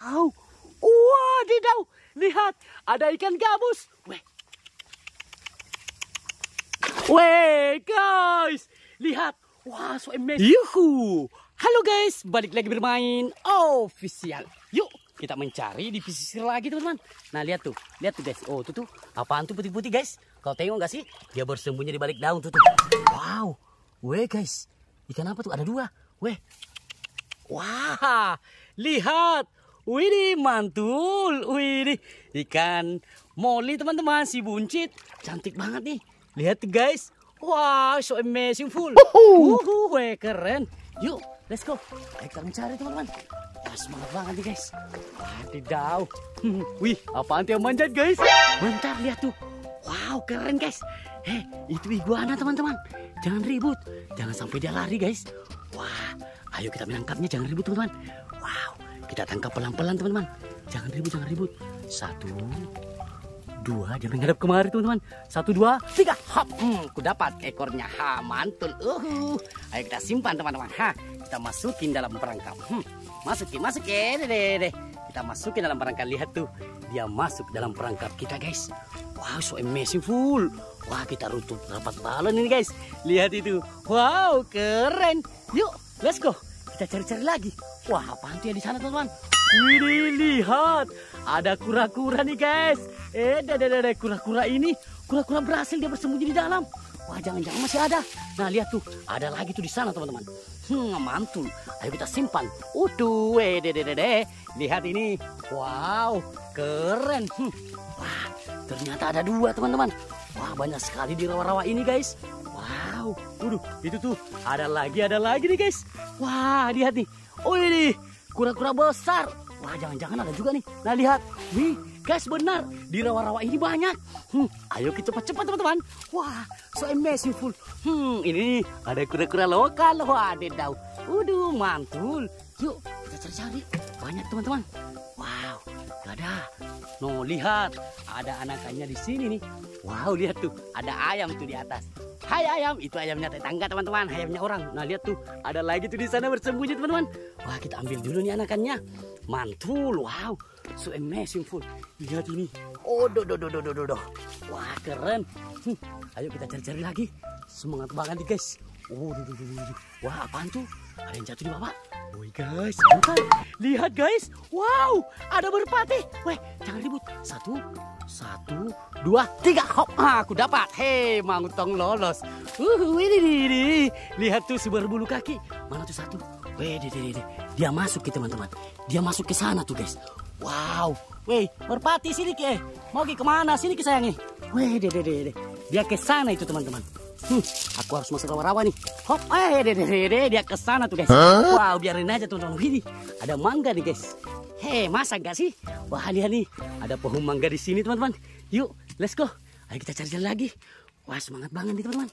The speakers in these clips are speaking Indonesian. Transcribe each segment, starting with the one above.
Wow. Wadidaw. Lihat. Ada ikan gabus. Weh. Weh guys. Lihat. Wah so amazing. Yuhu. Halo guys. Balik lagi bermain official. Yuk. Kita mencari di pesisir lagi teman-teman. Nah lihat tuh. Lihat tuh guys. Oh tuh tuh. Apaan tuh putih-putih guys. Kau tengok gak sih? Dia bersembunyi di balik daun tuh tuh. Wow. Weh guys. Ikan apa tuh? Ada dua. Weh. Wah, lihat. Widih, mantul. Widih, ikan moli teman-teman, si buncit. Cantik banget nih. Lihat guys. Wah, so amazing full. Uhuh, weh, keren. Yuk, let's go. Ayo kita mencari teman-teman. Wah, semangat banget nih guys. Wadidaw. Hmm, Wih, apaan yang manjat guys? Bentar, lihat tuh. Wow, keren guys. Heh, itu iguana teman-teman. Jangan ribut. Jangan sampai dia lari guys. Wah, ayo kita menangkapnya. Jangan ribut teman-teman. Wow, kita tangkap pelan-pelan teman-teman. Jangan ribut, jangan ribut. Satu, dua. Dia menghadap kemari teman-teman. Satu, dua, tiga. Hop, hmm, ku dapat ekornya. Ha, mantul. Uhuh. Ayo kita simpan teman-teman. Ha, kita masukin dalam perangkap. Hmm, masukin, masukin. Deh, deh. Kita masukin dalam perangkap. Lihat tuh, dia masuk dalam perangkap kita guys. Wow, so amazing full. Wah, kita runtut rapat balon ini guys. Lihat itu. Wow, keren. Yuk, let's go. Kita cari-cari lagi. Wah, apaan tuh ya di sana teman-teman? Wih, lihat. Ada kura-kura nih guys. Eh, deh, kura-kura ini. Kura-kura berhasil dia bersembunyi di dalam. Wah, jangan-jangan masih ada. Nah, lihat tuh. Ada lagi tuh di sana teman-teman. Hmm, mantul. Ayo kita simpan. Utuh, eh, deh. Lihat ini. Wow, keren. Hmm. Wah, ternyata ada dua teman-teman. Wah, banyak sekali di rawa-rawa ini guys. Wow, waduh, itu tuh ada lagi, ada lagi nih guys. Wah, lihat nih. Oh ini kura-kura besar. Wah, jangan-jangan ada juga nih. Nah lihat, wih, guys benar di rawa-rawa ini banyak. Hmm, ayo kita cepat-cepat teman-teman. Wah, so amazing full. Hmm, ini ada kura-kura lokal. Wah, dedau. Waduh, mantul. Yuk, kita cari-cari. Banyak teman-teman. Wow, gak ada. No, lihat, ada anakannya di sini nih. Wow, lihat tuh, ada ayam tuh di atas. Hai ayam, itu ayamnya tetangga teman-teman, ayamnya orang. Nah lihat tuh, ada lagi tuh di sana bersembunyi teman-teman. Wah kita ambil dulu nih anakannya. Mantul, wow, so amazing full. Lihat ini, oh do do do do do do. Wah keren. Hmm, ayo kita cari-cari lagi. Semangat banget nih guys. Oh, do, do, do, do. wah apaan tuh? Ada yang jatuh di bawah. Woi guys, bukan. Lihat guys, wow, ada merpati. Weh, jangan ribut. Satu, satu, dua, tiga. Hop, aku dapat. Hei, mangutong lolos. Uh, ini, ini, ini. Lihat tuh si berbulu kaki. Mana tuh satu? Weh, deh, deh, deh. Dia masuk ke teman-teman. Dia masuk ke sana tuh guys. Wow, weh, merpati sini ke. Mau ke ke mana? Sini ke sayangi. Weh, deh, deh, deh. Dia ke sana itu teman-teman. Hmm, aku harus masuk rawa-rawa nih. Hop, eh, deh, deh, deh, deh, dia ke sana tuh guys. Wow, biarin aja teman-teman. Wih, ada mangga nih guys. Hei, masa enggak sih? Wah, lihat nih, ada pohon mangga di sini teman-teman. Yuk, let's go. Ayo kita cari jalan lagi. Wah, semangat banget nih teman-teman.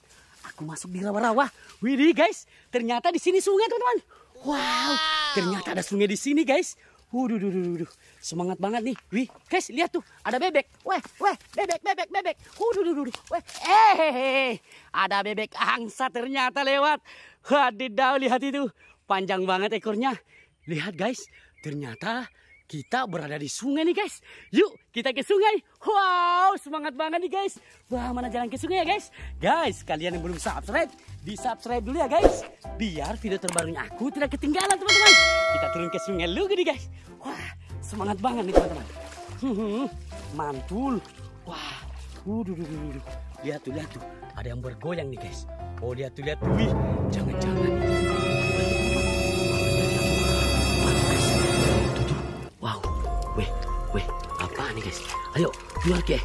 Aku masuk di rawa-rawa. Widih guys, ternyata di sini sungai teman-teman. Wow, ternyata ada sungai di sini guys. Waduh, duh, duh, duh, semangat banget nih. Wih, guys, lihat tuh, ada bebek. Weh, weh, bebek, bebek, bebek. Waduh, duh, duh, duh. Weh, eh, ada bebek angsa ternyata lewat. Wadidaw, lihat itu, panjang banget ekornya. Lihat guys, ternyata kita berada di sungai nih guys. Yuk kita ke sungai. Wow semangat banget nih guys. Wah mana jalan ke sungai ya guys. Guys kalian yang belum subscribe. Di subscribe dulu ya guys. Biar video terbarunya aku tidak ketinggalan teman-teman. Kita turun ke sungai lu nih guys. Wah semangat banget nih teman-teman. Mantul. Wah. Waduh, duh, duh, duh. Lihat tuh, lihat tuh. Ada yang bergoyang nih guys. Oh lihat tuh, lihat tuh. Jangan-jangan. Guys? Ayo keluar ke.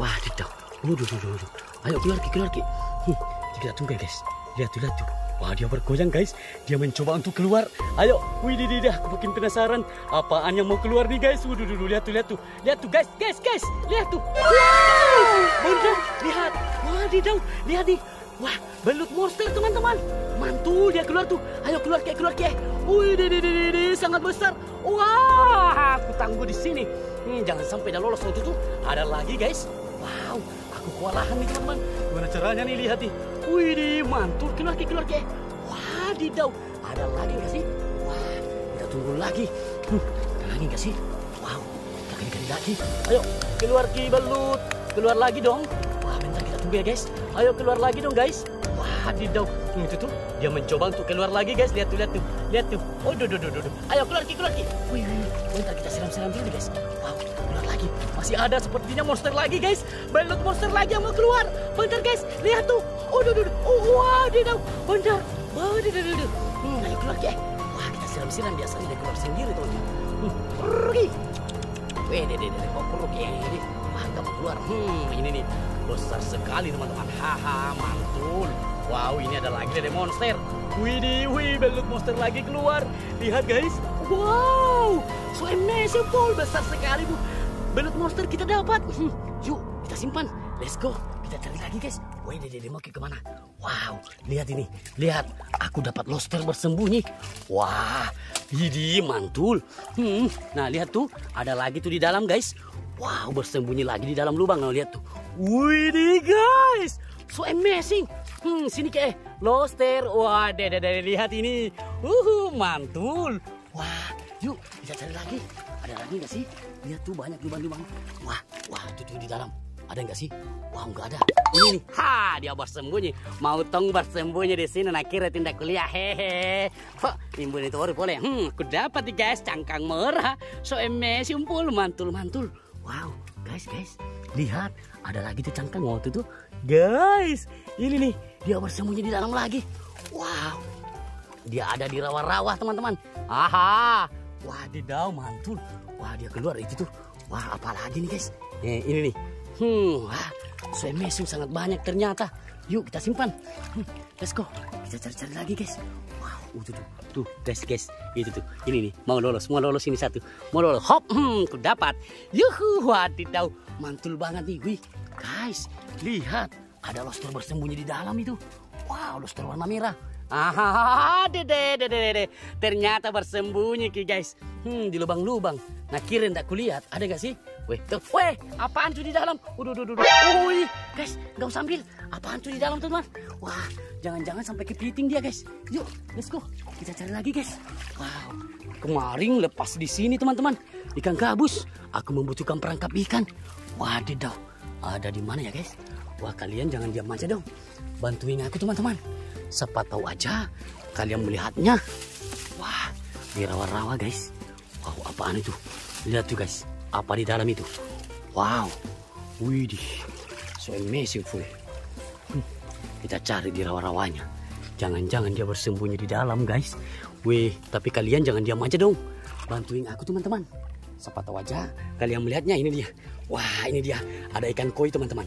Wah, tidak. Waduh, waduh, waduh. Ayo keluar ke, keluar ke. Hmm, kita tunggu guys. Lihat lihat tuh. Wah, dia bergoyang guys. Dia mencoba untuk keluar. Ayo, wih, di, di, aku makin penasaran. Apaan yang mau keluar nih guys? Waduh, waduh, lihat tuh, lihat tuh. Lihat tuh guys, guys, guys. Lihat tuh. Wow, bener. Lihat. Wah, didau. Lihat nih. Wah, belut monster teman-teman. Mantul dia keluar tuh. Ayo keluar ke, keluar ke. Wih, di, di, di, di, sangat besar. Wah, aku tangguh di sini. Hmm, jangan sampai dah lolos waktu itu. Ada lagi guys. Wow, aku kewalahan nih teman-teman. Gimana caranya nih lihat nih. Wih, di, mantul keluar ke, keluar ke. Wah, didau. Ada lagi nggak sih? Wah, kita tunggu lagi. Hmm, lagi nggak sih? Wow, kali-kali lagi. Ayo, keluar ki belut. Keluar lagi dong. Wah, bentar kita tunggu ya guys. Ayo keluar lagi dong guys. Wah. Hmm, itu tuh dia mencoba untuk keluar lagi guys. Lihat tuh, lihat tuh. Lihat tuh. Oh, duh, duh, duh, duh. Ayo keluar ki, keluar ki. Wih, wih, bentar kita siram-siram dulu guys. Wow, keluar lagi. Masih ada sepertinya monster lagi guys. Belut monster lagi yang mau keluar. Bentar guys, lihat tuh. Oh, duh, duh, duh. Oh, wah. Bentar. Oh, duh, duh. Hmm, ayo keluar ki. Wah, kita siram-siram biasanya dia keluar sendiri teman-teman. Hmm, pergi. Weh, deh, deh, deh, kok perut ya ini. Mau keluar. Hmm, ini nih besar sekali teman-teman. Haha, mantul. Wow, ini ada lagi dari monster. Wih, wih, belut monster lagi keluar. Lihat guys. Wow, so amazing, Paul. Besar sekali bu. Belut monster kita dapat. Hmm, yuk, kita simpan. Let's go. Kita cari lagi guys. Wih, deh, deh, mau ke ke mana? Wow, lihat ini. Lihat, aku dapat lobster bersembunyi. Wah, ini mantul. Hmm, nah lihat tuh, ada lagi tuh di dalam guys. Wow, bersembunyi lagi di dalam lubang. Nah, lihat tuh. Wih, guys. So amazing. Hmm, sini ke lobster. Wah, deh, deh, lihat ini. Uh, mantul. Wah, yuk kita cari lagi. Ada lagi nggak sih? Lihat tuh banyak lubang-lubang. Wah, wah, itu tuh di dalam. Ada nggak sih? Wah, nggak ada. Ini nih. Ha, dia bersembunyi. Mau tong bersembunyi di sini. Nak kira tindak kuliah. Hehe. Kok nimbun itu baru boleh. Hmm, aku dapat nih guys. Cangkang merah. So amazing pul. Mantul, mantul. Wow, guys, guys. Lihat. Ada lagi tuh cangkang waktu tuh. Guys, ini nih. Dia bersembunyi di dalam lagi. Wow. Dia ada di rawa-rawa teman-teman. Aha. Wah, didau mantul. Wah, dia keluar itu tuh. Wah, apalagi nih guys. Eh, ini nih. Hmm, wah, so amazing sangat banyak ternyata. Yuk kita simpan. Hmm, let's go. Kita cari-cari lagi guys. Wow, tuh tuh, tuh guys guys, itu tuh, ini nih mau lolos, mau lolos ini satu, mau lolos. Hop, hmm, aku dapat. Yuhu, wadidaw, mantul banget nih, wih, guys, lihat, ada lobster bersembunyi di dalam itu. Wow, lobster warna merah. Ah, dede, dede, dede. Ternyata bersembunyi ki guys. Hmm, di lubang-lubang. Nah, kira ndak kulihat. Ada gak sih? Weh, tuh, weh, apaan tuh di dalam? Udah, udah, udah. Wih, guys, nggak usah ambil. Apaan tuh di dalam, teman? Wah, jangan-jangan sampai kepiting dia, guys. Yuk, let's go. Kita cari lagi, guys. Wow, kemarin lepas di sini, teman-teman. Ikan gabus. Aku membutuhkan perangkap ikan. Wadidaw, ada di mana ya, guys? Wah, kalian jangan diam aja dong. Bantuin aku, teman-teman. Siapa tahu aja kalian melihatnya. Wah, di rawa-rawa guys. Wow, apaan itu? Lihat tuh guys, apa di dalam itu? Wow, widih, so amazing full. Hmm, kita cari di rawa-rawanya. Jangan-jangan dia bersembunyi di dalam guys. Wih, tapi kalian jangan diam aja dong. Bantuin aku teman-teman. Siapa tahu aja kalian melihatnya ini dia. Wah, ini dia. Ada ikan koi teman-teman.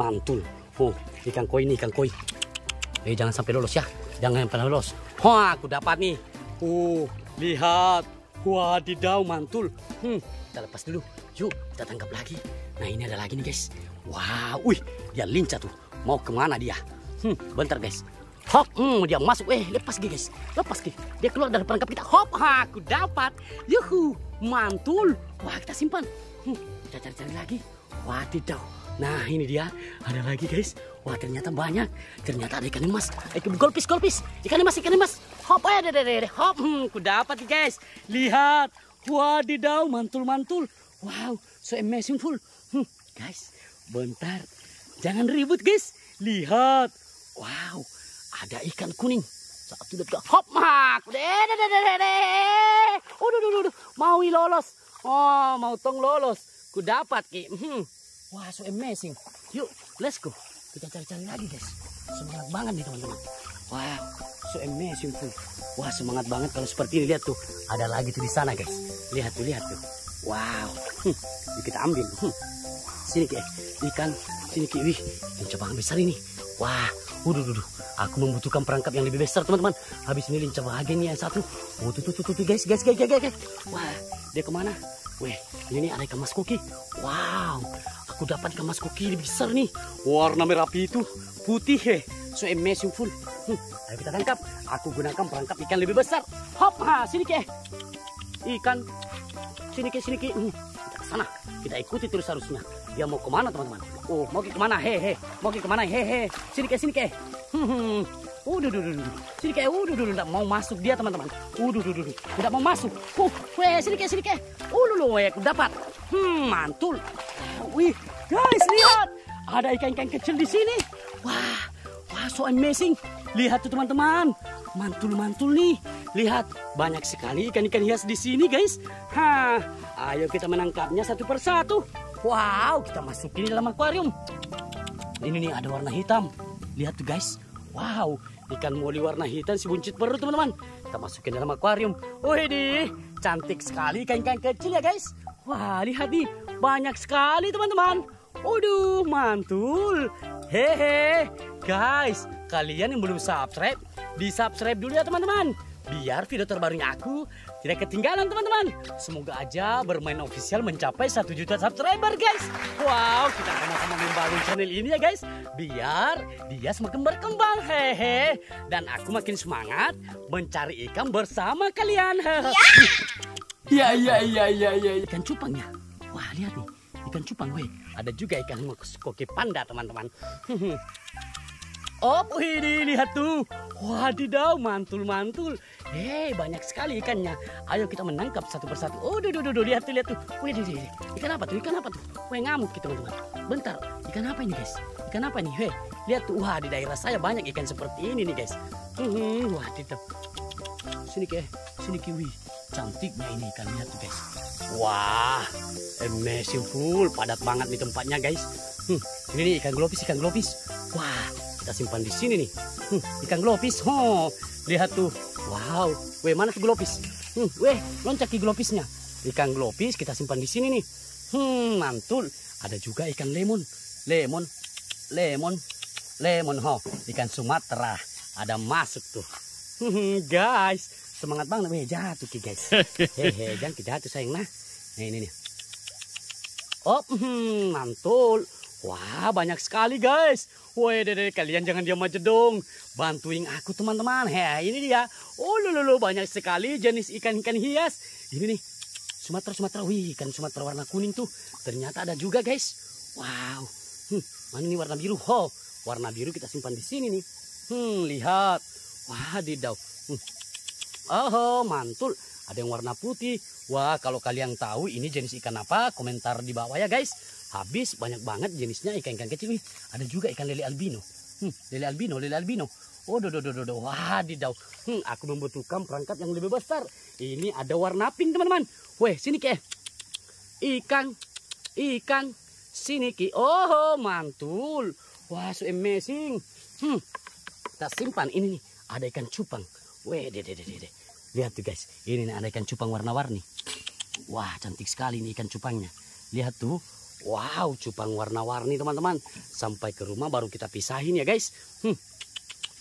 Mantul. Oh, ikan koi ini ikan koi. Eh jangan sampai lolos ya. Jangan sampai lolos. Wah, aku dapat nih. Uh, lihat. Wah, didau mantul. Hmm, kita lepas dulu. Yuk, kita tangkap lagi. Nah, ini ada lagi nih, guys. Wah, wih, dia lincah tuh. Mau ke mana dia? Hmm, bentar, guys. Hop, hmm, dia masuk. Eh, lepas Ki, guys. Lepas Ki. Dia keluar dari perangkap kita. Hop, aku dapat. Yuhu, mantul. Wah, kita simpan. Hmm, kita cari-cari lagi. Wah, tidak. Nah ini dia ada lagi guys. Wah ternyata banyak. Ternyata ada ikan emas. Ikan golpis golpis. Ikan emas ikan emas. Hop aja deh deh. Hop. Hmm, ku dapat nih guys. Lihat. Wadidaw mantul mantul. Wow so amazing full. Hmm, guys bentar. Jangan ribut guys. Lihat. Wow ada ikan kuning. Satu dua tiga. Hop mak. Deh deh deh deh deh. Udah udah udah. Mau lolos. Oh mau tong lolos. Ku dapat ki. Hmm. Wah, so amazing. Yuk, let's go. Kita cari-cari lagi, guys. Semangat banget nih, teman-teman. Wow, so amazing tuh. Wah, semangat banget kalau seperti ini. Lihat tuh, ada lagi tuh di sana, guys. Lihat tuh, lihat tuh. Wow, hm, kita ambil. Hm. Sini, Ki. Ikan. Sini, Ki. Wih, lincah besar ini. Wah, udah, udah, Aku membutuhkan perangkap yang lebih besar, teman-teman. Habis ini lincah bahagia nih yang satu. Oh, tuh, tuh, tuh, tuh, guys, guys, guys, guys, guys. Wah, dia ke mana? Weh, ini ada ikan mas koki. Wow, aku dapat ikan mas koki lebih besar nih. Warna merah itu putih he. So amazing full. Hmm, ayo kita tangkap. Aku gunakan perangkap ikan lebih besar. Hop, ha, sini ke. Ikan. Sini ke, sini ke. Hmm, kita ke sana. Kita ikuti terus harusnya. Dia mau ke mana teman-teman? Oh, mau ke ke mana? Hehe. Mau ke ke mana? Hehe. Sini ke, sini ke. Hmm. Udah, udah, udah. Sini kayak, udah, udah, udah. Mau masuk dia teman-teman. Udah, udah, udah. Tidak mau masuk. Uh, weh, sini kayak, sini kayak. Udah, udah, weh, dapat. Hmm, mantul. Wih, guys, lihat. Ada ikan-ikan kecil di sini. Wah, so amazing. Lihat tuh teman-teman. Mantul-mantul nih. Lihat, banyak sekali ikan-ikan hias di sini, guys. Hah, ayo kita menangkapnya satu persatu. Wow, kita masukin dalam akuarium. Ini nih ada warna hitam. Lihat tuh guys. Wow, ikan moli warna hitam si buncit perut teman-teman. Kita masukin dalam akuarium. Wih deh, cantik sekali ikan-ikan kecil ya guys. Wah, lihat nih, banyak sekali teman-teman. Waduh, mantul. Hehe, guys, kalian yang belum subscribe, di subscribe dulu ya teman-teman biar video terbarunya aku tidak ketinggalan teman-teman. Semoga aja bermain official mencapai satu juta subscriber guys. Wow, kita sama-sama membangun channel ini ya guys. Biar dia semakin berkembang hehe. Dan aku makin semangat mencari ikan bersama kalian. Ya, ya, ya, ya, ya. Ikan cupangnya. Wah, lihat nih. Ikan cupang, weh. Ada juga ikan koki panda, teman-teman. Oh, ini lihat tuh. Wadidaw, mantul-mantul. Hei, banyak sekali ikannya. Ayo kita menangkap satu persatu. Oh, duh, duh, duh, lihat tuh, lihat tuh. Wih, duh, duh, ikan apa tuh? Ikan apa tuh? Wih, ngamuk kita, teman-teman. Bentar, ikan apa ini, guys? Ikan apa nih? Hei, lihat tuh. Wah, di daerah saya banyak ikan seperti ini nih, guys. Hmm, wadidaw. Sini, ke. Sini, kiwi. Cantiknya ini ikan, lihat tuh, guys. Wah, amazing full. Padat banget nih tempatnya, guys. Hmm, ini nih ikan globis, ikan globis. Wah, kita simpan di sini nih. Hmm, ikan glopis. Oh, lihat tuh. Wow. Weh, mana tuh glopis? Hmm, weh, loncat ke glopisnya. Ikan glopis kita simpan di sini nih. Hmm, mantul. Ada juga ikan lemon. Lemon. Lemon. Lemon, ho. Ikan Sumatera. Ada masuk tuh. Hmm, guys, semangat banget. Weh, jatuh ki guys. Hehe, jangan jatuh sayang nah. Nah, ini nih. Oh, hmm, mantul. Wah, banyak sekali guys. Woi, dede, kalian jangan diam aja dong. Bantuin aku teman-teman. Heh, ini dia. Oh, lulu, banyak sekali jenis ikan-ikan hias. Ini nih, Sumatera, Sumatera. Wih, ikan Sumatera warna kuning tuh. Ternyata ada juga guys. Wow. Hmm, mana ini warna biru? Oh, warna biru kita simpan di sini nih. Hmm, lihat. Wah, didau. Hmm. Oh, mantul. Ada yang warna putih. Wah, kalau kalian tahu ini jenis ikan apa, komentar di bawah ya guys. Habis banyak banget jenisnya ikan-ikan kecil. Wih, ada juga ikan lele albino. Hmm, lele albino, lele albino. Oh, do, do, do, do, do. Wah. Hmm, aku membutuhkan perangkat yang lebih besar. Ini ada warna pink, teman-teman. Weh, sini ke. Ikan, ikan, sini ki. Oh, mantul. Wah, so amazing. Hmm, kita simpan ini nih. Ada ikan cupang. Weh, dede, dede, dede. Lihat tuh guys, ini nih ada ikan cupang warna-warni. Wah, cantik sekali nih ikan cupangnya. Lihat tuh, Wow, cupang warna-warni teman-teman. Sampai ke rumah baru kita pisahin ya guys. Hmm.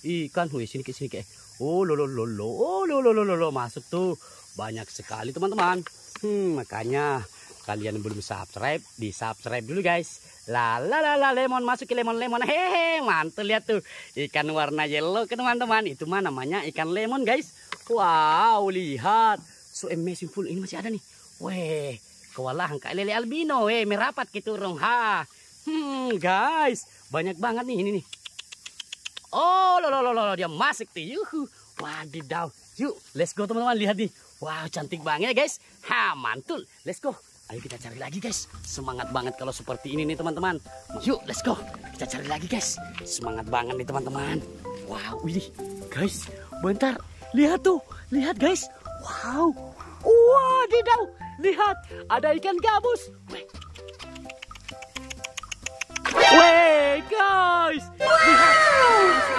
Ikan, wih sini ke sini ke. Oh lo lo lo lo, oh lo lo lo lo masuk tuh. Banyak sekali teman-teman. Hmm, makanya kalian belum subscribe, di subscribe dulu guys. La la la la lemon masuk ke lemon lemon. Hehe, mantul lihat tuh. Ikan warna yellow ke teman-teman. Itu mah namanya ikan lemon guys. Wow, lihat. So amazing full. Ini masih ada nih. Weh, kewalahan kak lele albino eh merapat gitu rong ha hmm guys banyak banget nih ini nih. Oh lo lo lo lo dia masuk tuh yuhu. Wadidaw. Yuk let's go teman-teman lihat nih. Wow cantik banget ya guys. Ha mantul. Let's go. Ayo kita cari lagi guys. Semangat banget kalau seperti ini nih teman-teman. Yuk let's go. Kita cari lagi guys. Semangat banget nih teman-teman. Wow ini guys. Bentar. Lihat tuh. Lihat guys. Wow. Wadidaw, lihat ada ikan gabus. Weh, guys, lihat,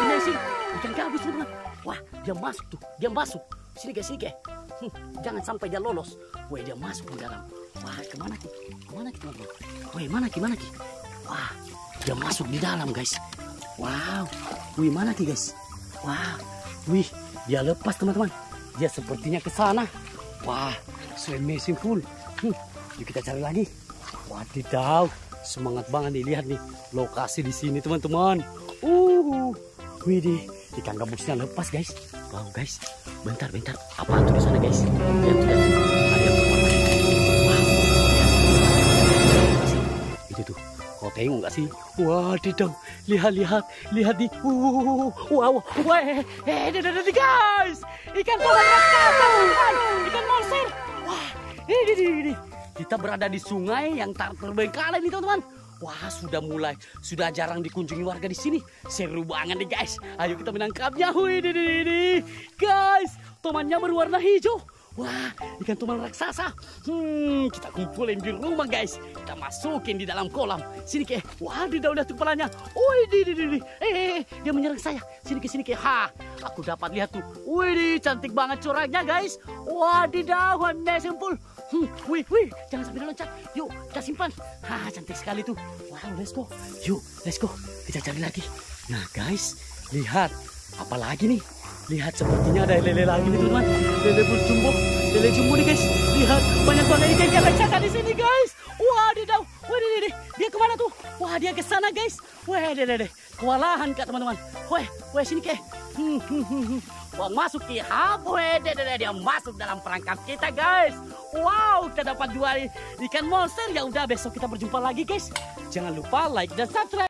amazing, ikan gabus teman. Wah, dia masuk tuh, dia masuk. Sini guys, sini guys. Hmm, jangan sampai dia lolos. Weh, dia masuk di dalam. Wah, ke mana ki? Ke mana ki teman-teman? Weh, mana ki, mana ki? Wah, dia masuk di dalam guys. Wow, wih mana ki guys? Wah, wih, dia lepas teman-teman. Dia sepertinya ke sana. Wah, so amazing full. Hmm, yuk kita cari lagi. Wadidaw, semangat banget nih lihat nih lokasi di sini teman-teman. Uh, widih, ikan gabusnya lepas guys. Wow guys, bentar bentar, apa tuh di sana guys? Lihat Wow, itu tuh, protein tengok gak sih? Wah, dong. Lihat, lihat, lihat di. Uh, wow, wah, eh, eh, eh, guys. Ikan tomat raksasa, ikan monster. Wah, ini, ini, ini. Kita berada di sungai yang tak terbengkalai nih, teman-teman. Wah, sudah mulai, sudah jarang dikunjungi warga di sini. Seru banget nih, guys. Ayo kita menangkapnya. Wih, ini, ini, guys. Tomannya berwarna hijau. Wah, ikan tumal raksasa. Hmm, kita kumpulin di rumah guys. Kita masukin di dalam kolam. Sini ke. Wah, di daun tuh kepalanya. Wih, di, di, di. Eh, eh, eh, dia menyerang saya. Sini ke sini ke. Ha, aku dapat lihat tuh. Wih, cantik banget coraknya guys. Wah, di daun sempul. Hmm, wih, wih, jangan sampai loncat. Yuk, kita simpan. Ha, cantik sekali tuh. Wow, let's go. Yuk, let's go. Kita cari lagi. Nah, guys, lihat. Apalagi nih? Lihat sepertinya ada lele lagi nih teman-teman. Lele berjumbo, lele jumbo nih guys. Lihat banyak banget ikan raksasa di sini guys. Wah, dia tahu. Wah, dia, dia, dia ke mana tuh? Wah, dia ke sana guys. Wah, dia, dia, dia. Kewalahan kak teman-teman. Wah, wah sini ke. Hmm, hmm, hmm, hap. Wah, dia, dia, dia masuk dalam perangkap kita guys. Wow, kita dapat dua ikan monster. Ya udah, besok kita berjumpa lagi guys. Jangan lupa like dan subscribe.